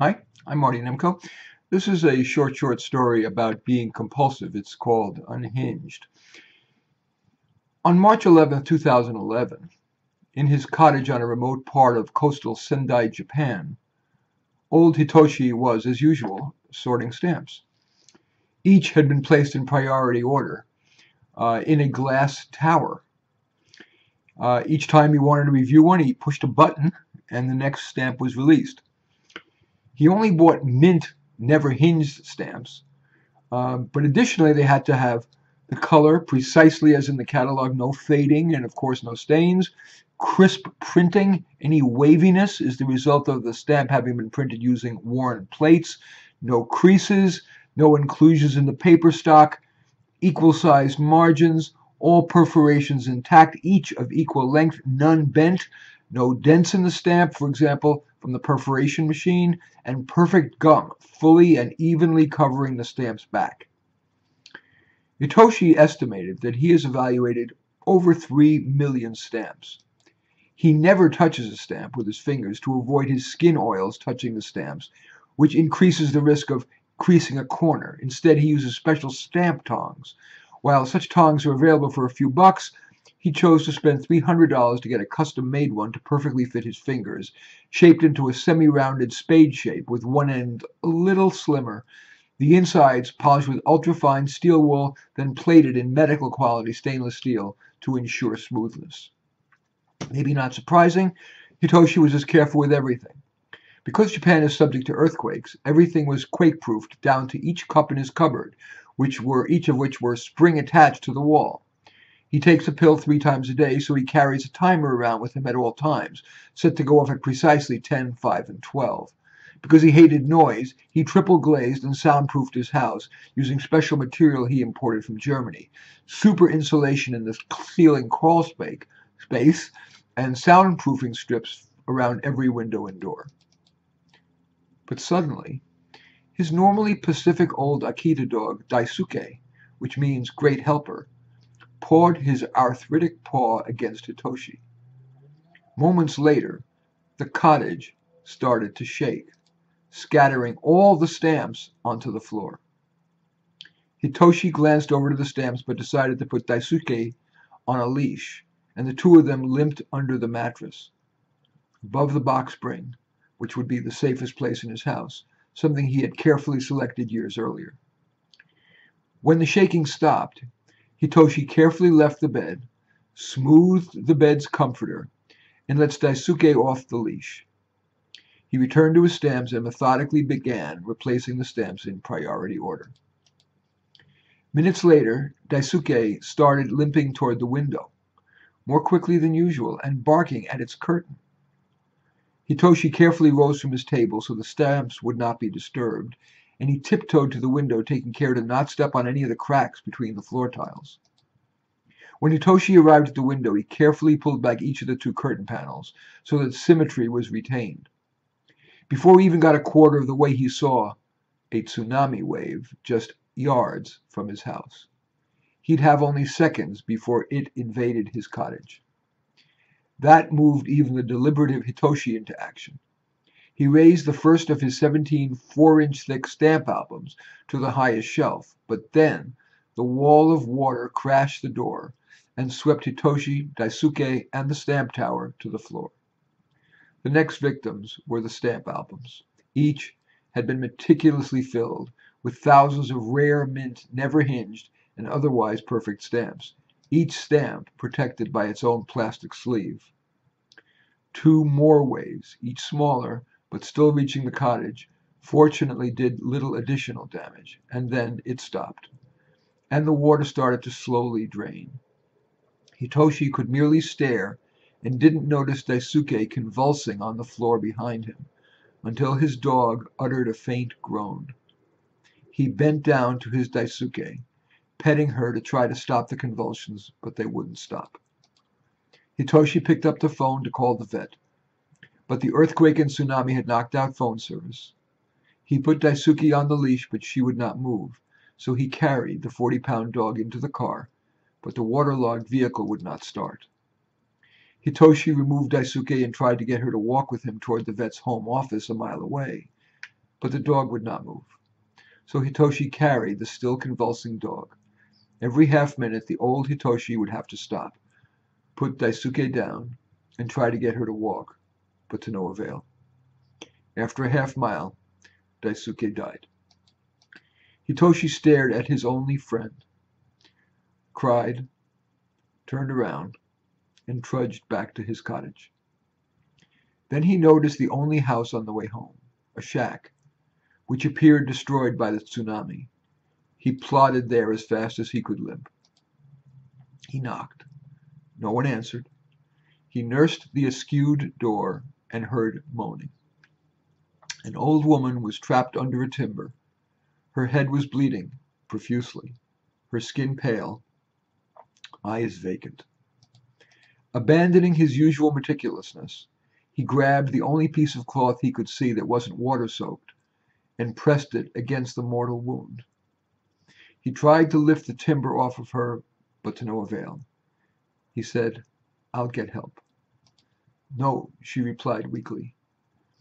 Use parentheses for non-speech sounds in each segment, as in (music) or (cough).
Hi, I'm Marty Nemko. This is a short, short story about being compulsive. It's called Unhinged. On March 11, 2011, in his cottage on a remote part of coastal Sendai, Japan, old Hitoshi was, as usual, sorting stamps. Each had been placed in priority order uh, in a glass tower. Uh, each time he wanted to review one, he pushed a button and the next stamp was released. He only bought mint, never hinged stamps, uh, but additionally they had to have the color precisely as in the catalog, no fading and of course no stains, crisp printing, any waviness is the result of the stamp having been printed using worn plates, no creases, no inclusions in the paper stock, equal sized margins, all perforations intact, each of equal length, none bent, no dents in the stamp, for example, from the perforation machine, and perfect gum, fully and evenly covering the stamp's back. Hitoshi estimated that he has evaluated over 3 million stamps. He never touches a stamp with his fingers to avoid his skin oils touching the stamps, which increases the risk of creasing a corner. Instead, he uses special stamp tongs. While such tongs are available for a few bucks, he chose to spend $300 to get a custom-made one to perfectly fit his fingers, shaped into a semi-rounded spade shape with one end a little slimmer. The insides polished with ultra-fine steel wool, then plated in medical quality stainless steel to ensure smoothness. Maybe not surprising, Hitoshi was as careful with everything. Because Japan is subject to earthquakes, everything was quake-proofed down to each cup in his cupboard, which were each of which were spring attached to the wall. He takes a pill three times a day, so he carries a timer around with him at all times, set to go off at precisely 10, 5, and 12. Because he hated noise, he triple glazed and soundproofed his house using special material he imported from Germany, super insulation in the ceiling crawl space, and soundproofing strips around every window and door. But suddenly, his normally pacific old Akita dog, Daisuke, which means great helper, pawed his arthritic paw against Hitoshi. Moments later, the cottage started to shake, scattering all the stamps onto the floor. Hitoshi glanced over to the stamps but decided to put Daisuke on a leash, and the two of them limped under the mattress. Above the box spring, which would be the safest place in his house, something he had carefully selected years earlier. When the shaking stopped, Hitoshi carefully left the bed, smoothed the bed's comforter, and let Daisuke off the leash. He returned to his stamps and methodically began replacing the stamps in priority order. Minutes later, Daisuke started limping toward the window, more quickly than usual, and barking at its curtain. Hitoshi carefully rose from his table so the stamps would not be disturbed and he tiptoed to the window, taking care to not step on any of the cracks between the floor tiles. When Hitoshi arrived at the window, he carefully pulled back each of the two curtain panels so that symmetry was retained. Before he even got a quarter of the way, he saw a tsunami wave just yards from his house. He'd have only seconds before it invaded his cottage. That moved even the deliberative Hitoshi into action. He raised the first of his 17 4-inch thick stamp albums to the highest shelf, but then the wall of water crashed the door and swept Hitoshi, Daisuke, and the stamp tower to the floor. The next victims were the stamp albums. Each had been meticulously filled with thousands of rare mint, never hinged, and otherwise perfect stamps, each stamp protected by its own plastic sleeve. Two more waves, each smaller, but still reaching the cottage, fortunately did little additional damage, and then it stopped, and the water started to slowly drain. Hitoshi could merely stare and didn't notice Daisuke convulsing on the floor behind him, until his dog uttered a faint groan. He bent down to his Daisuke, petting her to try to stop the convulsions, but they wouldn't stop. Hitoshi picked up the phone to call the vet. But the earthquake and tsunami had knocked out phone service. He put Daisuke on the leash, but she would not move, so he carried the 40-pound dog into the car, but the waterlogged vehicle would not start. Hitoshi removed Daisuke and tried to get her to walk with him toward the vet's home office a mile away. but the dog would not move. So Hitoshi carried the still convulsing dog. Every half minute the old Hitoshi would have to stop, put Daisuke down, and try to get her to walk, but to no avail. After a half mile, Daisuke died. Hitoshi stared at his only friend, cried, turned around, and trudged back to his cottage. Then he noticed the only house on the way home, a shack, which appeared destroyed by the tsunami. He plodded there as fast as he could limp. He knocked. No one answered. He nursed the askewed door and heard moaning. An old woman was trapped under a timber. Her head was bleeding profusely, her skin pale, eyes vacant. Abandoning his usual meticulousness, he grabbed the only piece of cloth he could see that wasn't water-soaked and pressed it against the mortal wound. He tried to lift the timber off of her, but to no avail. He said, I'll get help. No, she replied weakly.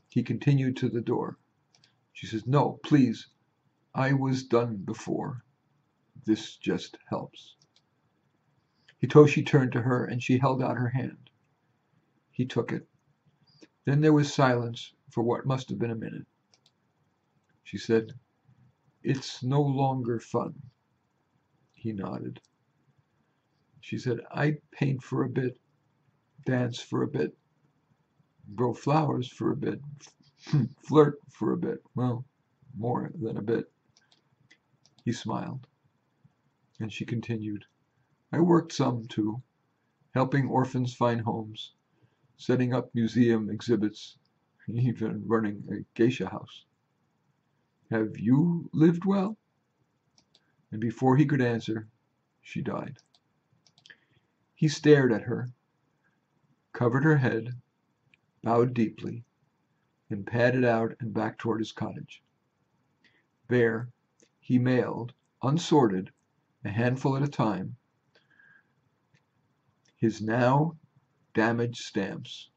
He continued to the door. She says, No, please. I was done before. This just helps. Hitoshi turned to her and she held out her hand. He took it. Then there was silence for what must have been a minute. She said, It's no longer fun. He nodded. She said, I'd paint for a bit, dance for a bit, grow flowers for a bit, (laughs) flirt for a bit. Well, more than a bit. He smiled. And she continued, I worked some too, helping orphans find homes, setting up museum exhibits, (laughs) even running a geisha house. Have you lived well? And before he could answer, she died. He stared at her, covered her head, bowed deeply, and padded out and back toward his cottage. There, he mailed, unsorted, a handful at a time, his now damaged stamps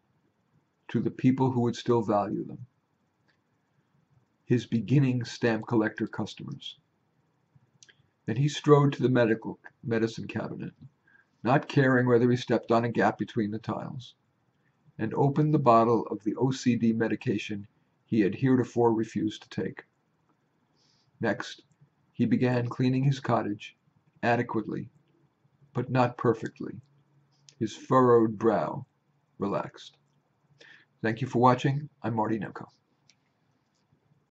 to the people who would still value them, his beginning stamp collector customers. Then he strode to the medical medicine cabinet, not caring whether he stepped on a gap between the tiles, and opened the bottle of the OCD medication he had heretofore refused to take. Next, he began cleaning his cottage adequately, but not perfectly his furrowed brow relaxed. Thank you for watching. I'm Marty Nemko.